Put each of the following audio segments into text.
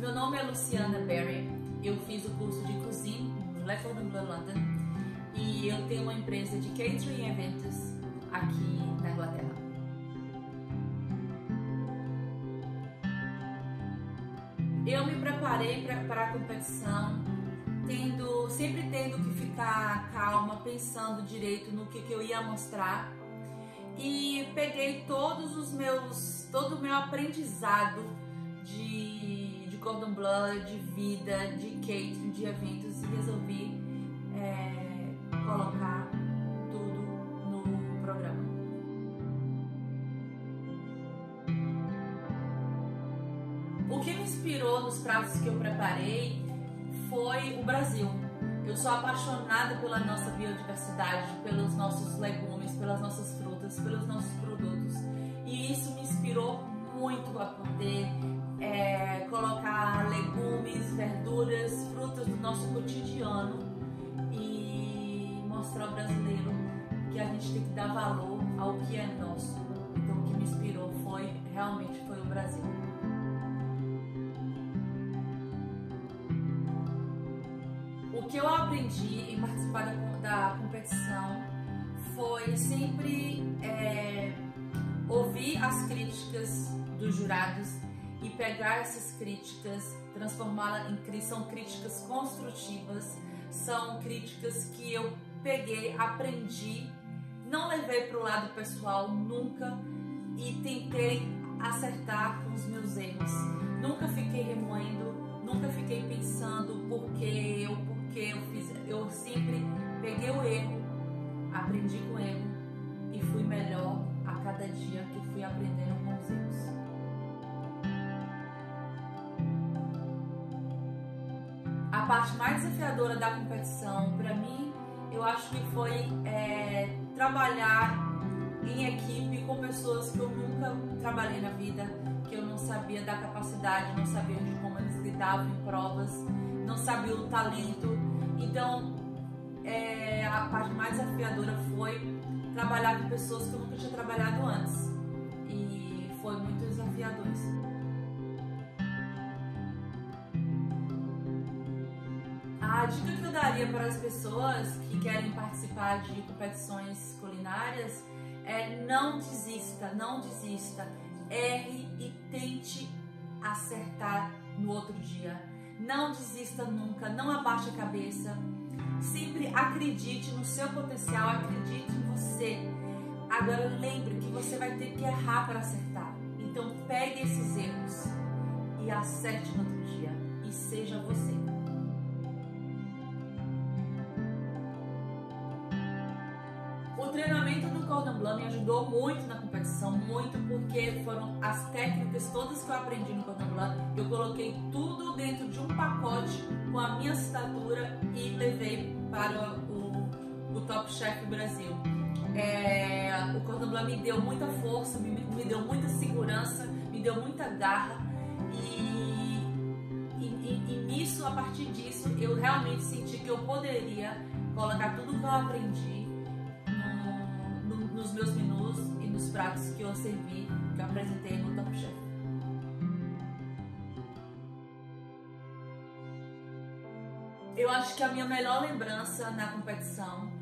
Meu nome é Luciana Berry, eu fiz o curso de cozinha no Le Cordon Bleu London. E eu tenho uma empresa de catering e eventos aqui na Inglaterra. Eu me preparei para a competição tendo, sempre tendo que ficar calma, pensando direito no que, que eu ia mostrar. E peguei todos os meus, todo o meu aprendizado de, de cordon bleu, de vida, de catering, de eventos e resolvi é, colocar tudo no programa. O que me inspirou nos pratos que eu preparei foi o Brasil. Eu sou apaixonada pela nossa biodiversidade, pelos nossos legumes, pelas nossas frutas, pelos nossos produtos. E isso me inspirou muito a poder é, colocar legumes, verduras, frutas do nosso cotidiano e mostrar ao brasileiro que a gente tem que dar valor ao que é nosso. Então o que me inspirou foi realmente foi o Brasil. O que eu aprendi em participar da, da competição foi sempre é, ouvir as críticas dos jurados e pegar essas críticas, transformá-las em são críticas construtivas, são críticas que eu peguei, aprendi, não levei para o lado pessoal nunca e tentei acertar com os meus erros. Nunca fiquei remoendo, nunca fiquei pensando por que eu, por que eu fiz. Eu sempre peguei o erro, aprendi com o erro e fui melhor a cada dia que fui aprendendo com os erros. Parte mais desafiadora da competição, para mim, eu acho que foi é, trabalhar em equipe com pessoas que eu nunca trabalhei na vida, que eu não sabia da capacidade, não sabia de como eles lidavam em provas, não sabia o talento. Então, é, a parte mais desafiadora foi trabalhar com pessoas que eu nunca tinha trabalhado antes. E foi muito desafiador isso. A dica que eu daria para as pessoas que querem participar de competições culinárias é não desista, não desista. Erre e tente acertar no outro dia. Não desista nunca, não abaixe a cabeça. Sempre acredite no seu potencial, acredite em você. Agora lembre que você vai ter que errar para acertar. Então pegue esses erros e acerte no outro dia e seja você. Cordon Bleu me ajudou muito na competição, muito porque foram as técnicas todas que eu aprendi no Cordon Bleu, eu coloquei tudo dentro de um pacote com a minha assinatura e levei para o, o Top Chef Brasil. É, o Cordon Bleu me deu muita força, me, me, deu muita segurança, me deu muita garra e, e, e, e nisso, a partir disso, eu realmente senti que eu poderia colocar tudo que eu aprendi nos meus menus e nos pratos que eu servi, que eu apresentei no Top Chef. Eu acho que a minha melhor lembrança na competição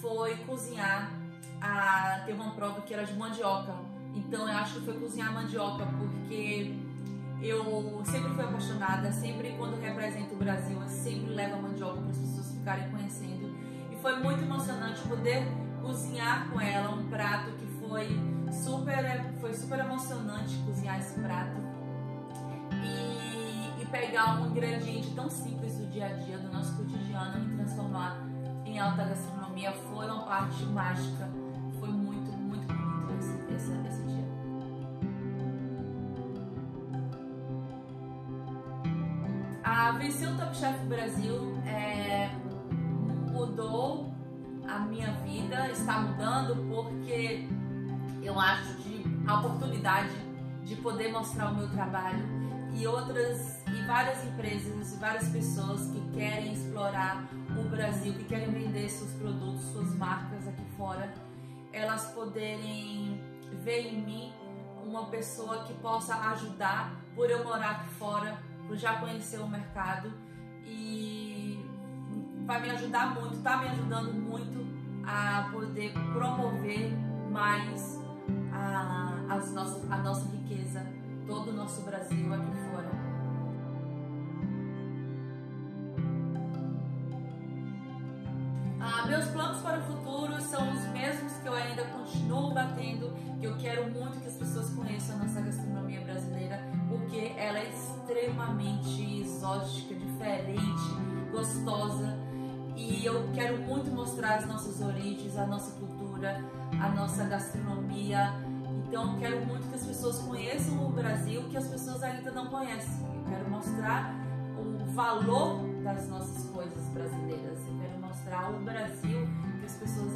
foi cozinhar, a, ter uma prova que era de mandioca. Então eu acho que foi cozinhar mandioca, porque eu sempre fui apaixonada, sempre quando represento o Brasil, eu sempre levo a mandioca para as pessoas ficarem conhecendo. E foi muito emocionante poder cozinhar com ela cozinhar esse prato e, e pegar um ingrediente tão simples do dia a dia, do nosso cotidiano e transformar em alta gastronomia foi uma parte mágica, foi muito, muito bonito esse, esse, esse dia. A vencer o Top Chef Brasil é, mudou a minha vida está mudando porque eu acho de a oportunidade de poder mostrar o meu trabalho. E outras e várias empresas e várias pessoas que querem explorar o Brasil, que querem vender seus produtos, suas marcas aqui fora, elas poderem ver em mim uma pessoa que possa ajudar por eu morar aqui fora, por já conhecer o mercado. E vai me ajudar muito, está me ajudando muito a poder promover mais a, as nossas, a nossa riqueza, todo o nosso Brasil aqui fora. Ah, meus planos para o futuro são os mesmos que eu ainda continuo batendo, que eu quero muito que as pessoas conheçam a nossa gastronomia brasileira, porque ela é extremamente exótica, diferente, gostosa e eu quero muito mostrar as nossas origens, a nossa cultura, a nossa gastronomia. Então, quero muito que as pessoas conheçam o Brasil que as pessoas ainda não conhecem. Eu quero mostrar o valor das nossas coisas brasileiras. Eu quero mostrar o Brasil que as pessoas